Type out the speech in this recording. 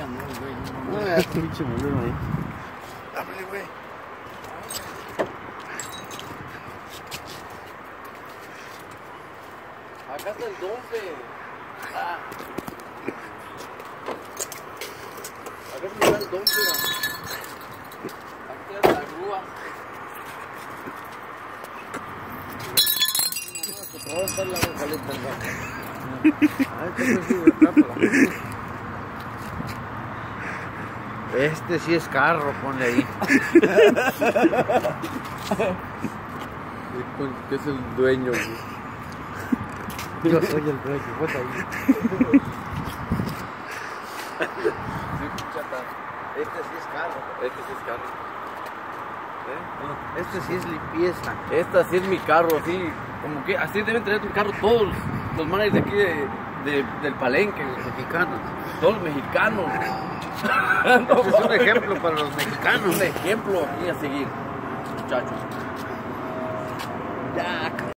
não, não, não, não. Não, não, não, aí. Dá pra ele A casa andou, velho. Ah. A casa andou, velho. Aqui é da rua. Nossa, qual lá a sala da caleta? Ah, eu tô Este sí es carro, ponle ahí. Que es el dueño, güey. Yo soy el dueño, ponle ahí. Este sí es carro. Este sí es carro. ¿Eh? Este sí es limpieza. Esta sí es mi carro, así, como que así deben tener tu carro todos los manes de aquí de, de- del palenque, güey. Mexicanos. todos los mexicanos. Este es un ejemplo para los mexicanos. Un ejemplo aquí a seguir, muchachos. Ya,